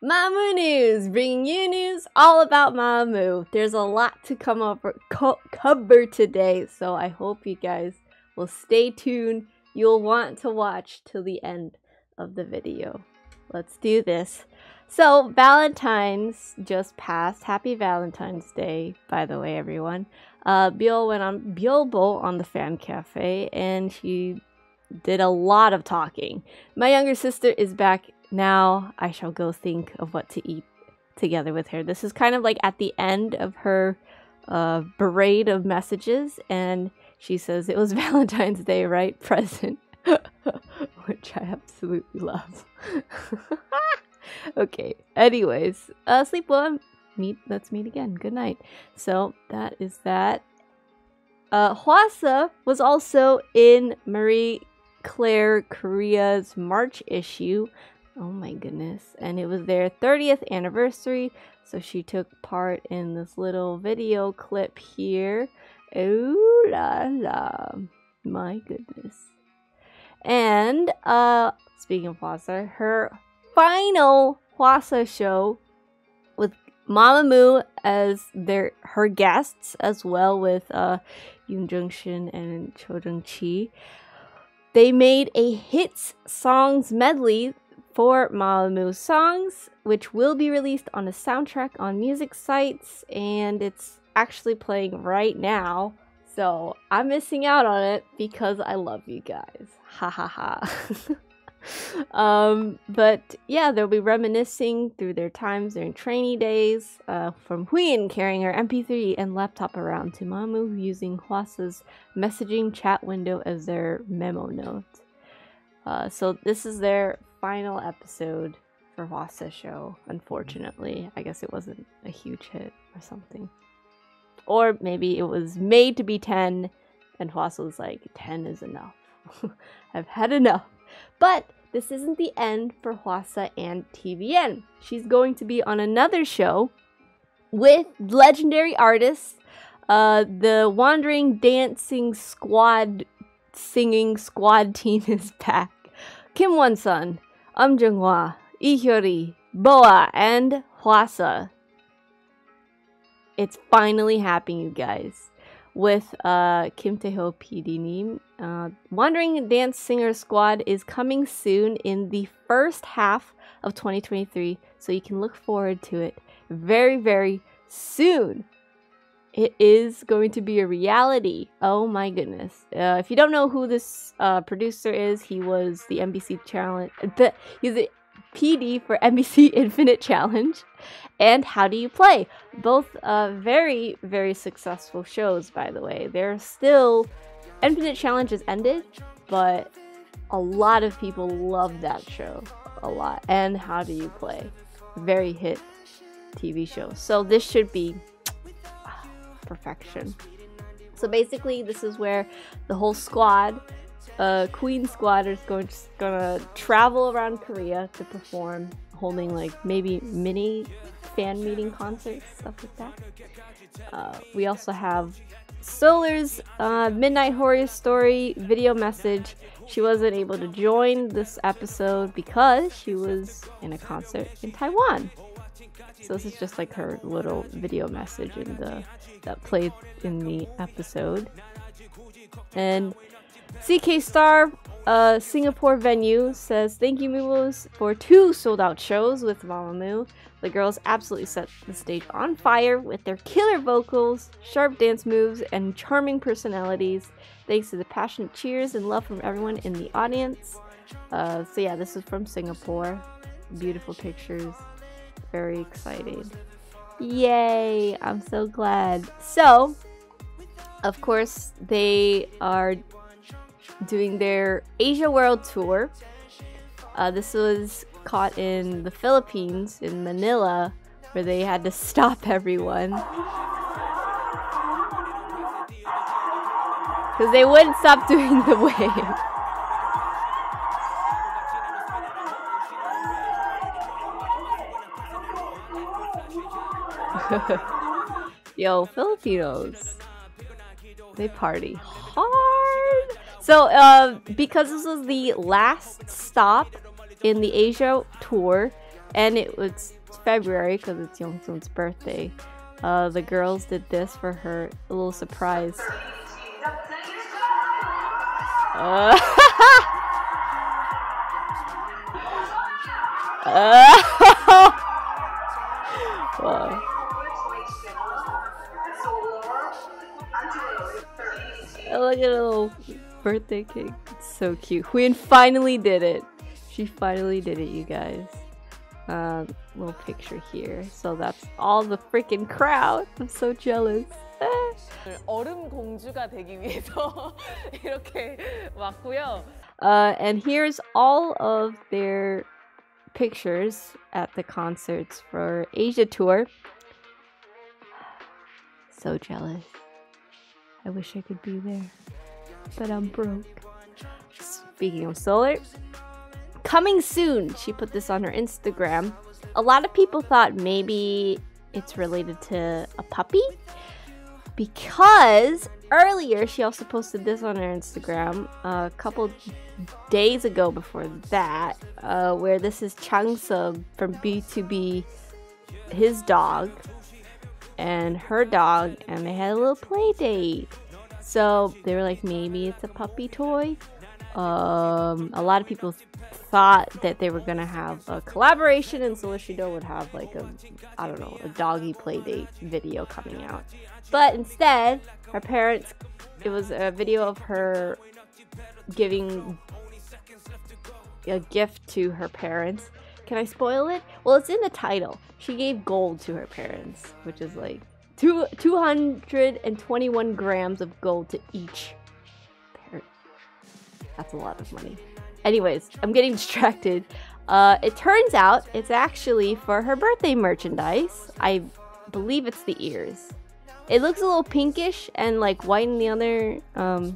Mamamoo News, bringing you news all about Mamamoo. There's a lot to come over co- cover today, so I hope you guys will stay tuned. You'll want to watch till the end of the video. Let's do this. So, Valentine's just passed. Happy Valentine's Day, by the way, everyone. Uh, Bill went on Bilbo on the fan cafe and she did a lot of talking. My younger sister is back now. I shall go think of what to eat together with her. This is kind of like at the end of her uh, parade of messages, and she says it was Valentine's Day, right? Present. Which I absolutely love. okay. Anyways, uh, sleep well. Meet. Let's meet again. Good night. So that is that. Uh, Hwasa was also in Marie Claire Korea's March issue. Oh my goodness. And it was their 30th anniversary. So she took part in this little video clip here. Ooh la la. My goodness. And uh speaking of Hwasa, her final Hwasa show with Mamamoo as their her guests as well with uh Yoon Jung Shin and Cho Jung Chi. They made a hits songs medley for Mamamoo songs, which will be released on a soundtrack on music sites, and it's actually playing right now. So I'm missing out on it because I love you guys. Ha ha ha. um, but yeah, they'll be reminiscing through their times during trainee days, uh, from Wheein carrying her MP3 and laptop around to Mamamoo using Hwasa's messaging chat window as their memo note. Uh, so this is their final episode for Hwasa show. Unfortunately, I guess it wasn't a huge hit or something, or maybe it was made to be ten, and Hwasa was like, ten is enough. I've had enough. But this isn't the end for Hwasa and TVN. She's going to be on another show with legendary artists. Uh, the Wandering Dancing Squad singing squad team is back. Kim Wan Sun, Um Jung Hwa, Lee Hyori, BoA, and Hwasa. It's finally happening, you guys with uh, Kim Tae-ho PD Uh, Wandering Dance Singer Squad is coming soon in the first half of 2023, so you can look forward to it very, very soon. It is going to be a reality. Oh my goodness! Uh, if you don't know who this uh, producer is, he was the MBC challenge. The, he's the PD for MBC Infinite Challenge and How Do You Play? Both uh, very, very successful shows, by the way. They're still. Infinite Challenge has ended, but a lot of people love that show a lot. And How Do You Play? Very hit TV show. So this should be perfection. So basically, this is where the whole squad uh, Queen Squad is going to, gonna travel around Korea to perform, holding like maybe mini fan meeting concerts, stuff like that. Uh, we also have Solar's uh, Midnight Horror Story video message. She wasn't able to join this episode because she was in a concert in Taiwan. So this is just like her little video message in the that played in the episode. And CK Star, uh, Singapore venue, says thank you, Moomoos, for two sold out shows with Mamamoo. The girls absolutely set the stage on fire with their killer vocals, sharp dance moves, and charming personalities. Thanks to the passionate cheers and love from everyone in the audience. Uh, so, yeah, this is from Singapore. Beautiful pictures. Very excited. Yay! I'm so glad. So, of course, they are doing their Asia World Tour. Uh, this was caught in the Philippines, in Manila, where they had to stop everyone. Because they wouldn't stop doing the wave. Yo, Filipinos. They party hard. So, uh, because this was the last stop in the Asia tour, and it was February because it's Youngsun's birthday. Uh, the girls did this for her a little surprise. Uh, uh, like a little birthday cake. It's so cute. Wheein finally did it. She finally did it, you guys. Um, little picture here. So that's all the freaking crowd. I'm so jealous. 얼음 공주가 되기 위해서 이렇게 왔고요. Uh, and here's all of their pictures at the concerts for Asia Tour. So jealous. I wish I could be there, but I'm broke. Speaking of solar, coming soon. She put this on her Instagram. A lot of people thought maybe it's related to a puppy because earlier she also posted this on her Instagram a couple days ago before that, uh, where this is Changsub from BTOB, his dog, and her dog, and they had a little play date. So they were like, maybe it's a puppy toy. Um, a lot of people thought that they were gonna have a collaboration, and Solar Sido would have like a, I don't know, a doggy play date video coming out. But instead, her parents, it was a video of her giving a gift to her parents. Can I spoil it? Well, it's in the title. She gave gold to her parents, which is like two, 221 grams of gold to each parent. That's a lot of money. Anyways, I'm getting distracted. Uh, it turns out it's actually for her birthday merchandise. I believe it's the ears. It looks a little pinkish and like white in the other um,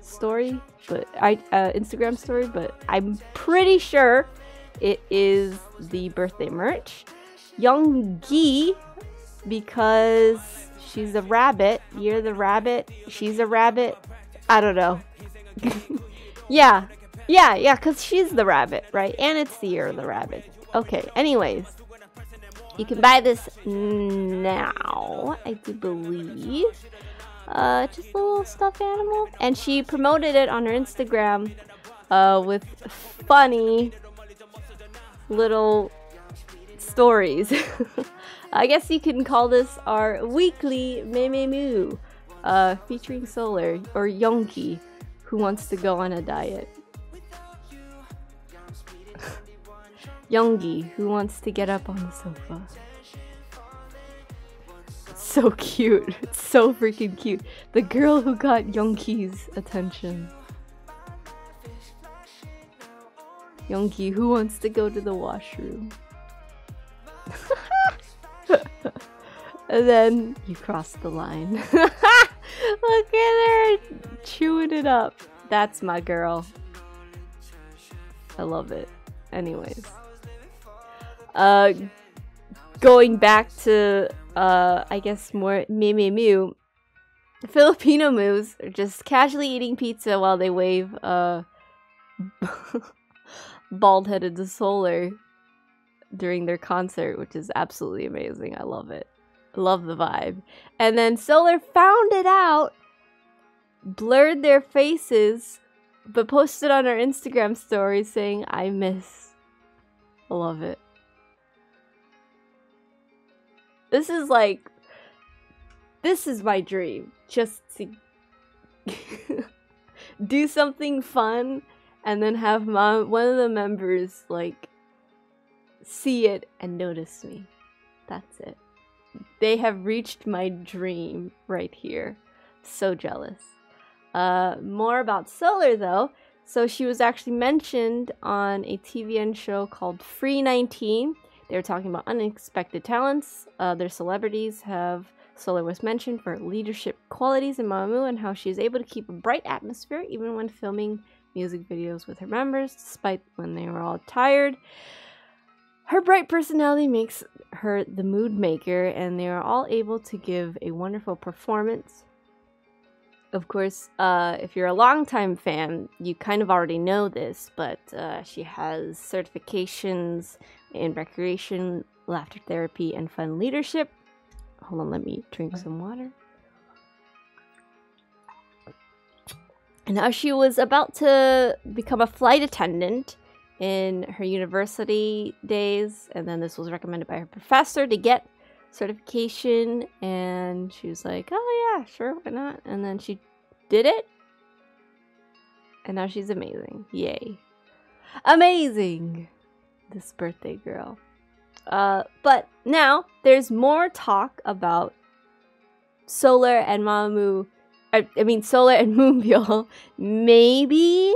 story, but I uh, Instagram story. But I'm pretty sure it is the birthday merch. Young Gi, because she's a rabbit. You're the rabbit. She's a rabbit. I don't know. yeah, yeah, yeah, because she's the rabbit, right? And it's the year of the rabbit. Okay, anyways. You can buy this now, I do believe. Uh, just a little stuffed animal. And she promoted it on her Instagram uh, with funny little stories. I guess you can call this our weekly Meme uh, featuring Solar or Yonki, who wants to go on a diet. Youngie, who wants to get up on the sofa. so cute. It's so freaking cute. The girl who got Youngie's attention. Youngie, who wants to go to the washroom? and then you cross the line. Look at her chewing it up. That's my girl. I love it. Anyways. Uh, going back to, uh, I guess more Meme Mew, Filipino moves are just casually eating pizza while they wave uh, bald headed to Solar during their concert, which is absolutely amazing. I love it. Love the vibe. And then Solar found it out, blurred their faces, but posted on our Instagram story saying, I miss. Love it. This is like this is my dream. Just to do something fun and then have my, one of the members like see it and notice me. That's it. They have reached my dream right here. So jealous. Uh, more about Solar though. So she was actually mentioned on a TVN show called Free 19 they were talking about unexpected talents. Uh, their celebrities have Solar was mentioned for leadership qualities in Mamamoo and how she is able to keep a bright atmosphere even when filming music videos with her members, despite when they were all tired. Her bright personality makes her the mood maker, and they are all able to give a wonderful performance. of course, uh, if you're a longtime fan, you kind of already know this, but uh, she has certifications in recreation, laughter therapy, and fun leadership. Hold on, let me drink some water. And now she was about to become a flight attendant in her university days, and then this was recommended by her professor to get certification. And she was like, "Oh yeah, sure, why not?" And then she did it, and now she's amazing. Yay, amazing! This birthday girl. Uh, but now there's more talk about Solar and Mamamoo I, I mean, Solar and Moonbyul maybe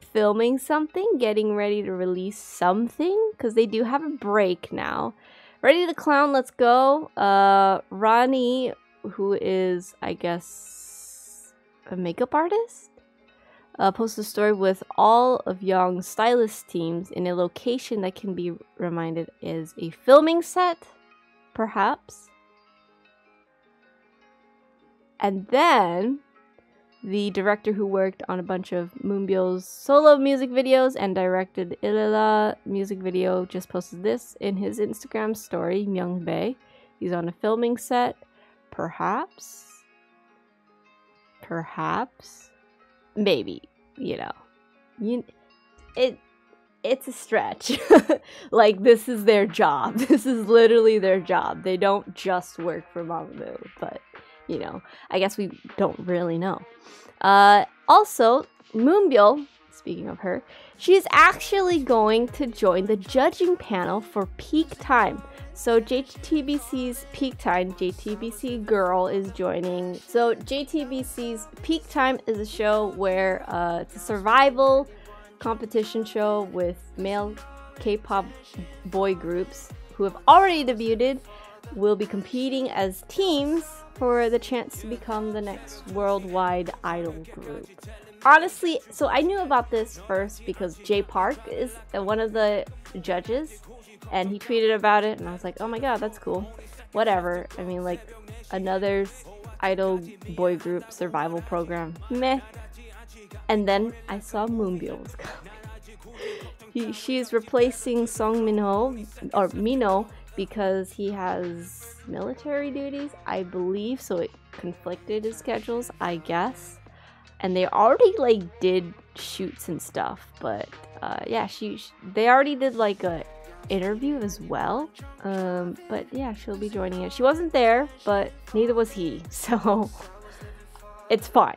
filming something, getting ready to release something because they do have a break now. Ready to clown, let's go. Uh, Ronnie, who is, I guess, a makeup artist, uh, a story with all of Young's stylist teams in a location that can be reminded is a filming set, perhaps. And then the director who worked on a bunch of Moonbyul's solo music videos and directed Ilila music video just posted this in his Instagram story, Myungbae. He's on a filming set. Perhaps. Perhaps. Maybe, you know. You it it's a stretch. like this is their job. This is literally their job. They don't just work for Mamamoo, but you know, I guess we don't really know. Uh, also, Moonbyul, speaking of her, she's actually going to join the judging panel for Peak Time. So JTBC's Peak Time, JTBC Girl is joining. So JTBC's Peak Time is a show where uh, it's a survival competition show with male K-pop boy groups who have already debuted will be competing as teams for the chance to become the next worldwide idol group. Honestly, so I knew about this first because Jay Park is one of the judges and he tweeted about it and I was like, "Oh my god, that's cool." Whatever. I mean, like another idol boy group survival program. Meh. And then I saw Moonbyul was coming. he, she's replacing Song Minho or Mino because he has military duties, I believe, so it conflicted his schedules, I guess. And they already like did shoots and stuff, but uh, yeah, she, she they already did like a interview as well. Um, but yeah, she'll be joining it. She wasn't there, but neither was he, so it's fine.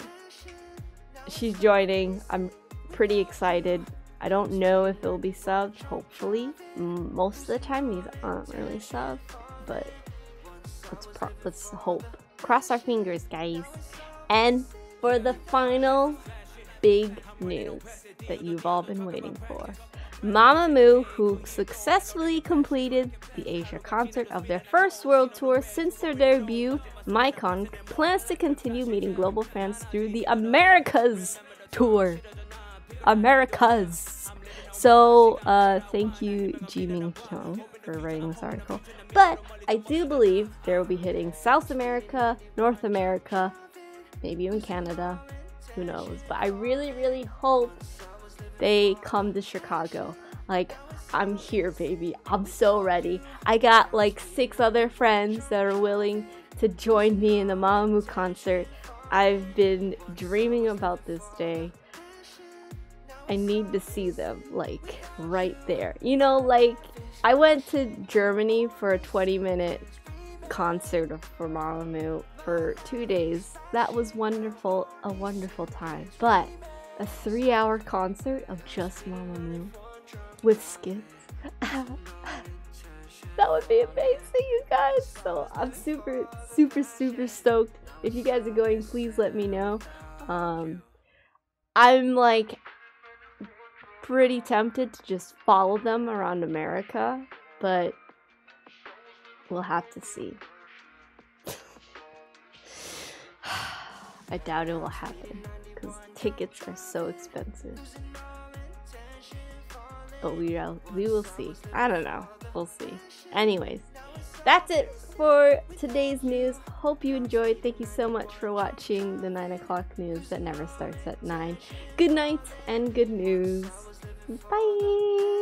She's joining. I'm pretty excited. I don't know if it'll be subbed, hopefully. Most of the time these aren't really subbed, but let's let's hope. Cross our fingers, guys. And for the final big news that you've all been waiting for. Mamamoo, who successfully completed the Asia concert of their first world tour since their debut, MyCon, plans to continue meeting global fans through the Americas tour. Americas. So, uh, thank you, Ji Min Kyung, for writing this article. But I do believe they will be hitting South America, North America, maybe even Canada. Who knows? But I really, really hope they come to Chicago. Like, I'm here, baby. I'm so ready. I got like six other friends that are willing to join me in the Mamamoo concert. I've been dreaming about this day. I need to see them like right there. You know, like I went to Germany for a 20 minute concert for Mamamoo for two days. That was wonderful, a wonderful time. But a three hour concert of just Mamamoo with skits. that would be amazing, you guys. So I'm super, super, super stoked. If you guys are going, please let me know. Um, I'm like pretty tempted to just follow them around America, but we'll have to see. I doubt it will happen because tickets are so expensive. but we will we will see. I don't know. We'll see. Anyways, that's it for today's news. Hope you enjoyed. Thank you so much for watching the 9 o'clock news that never starts at 9. Good night and good news. Bye.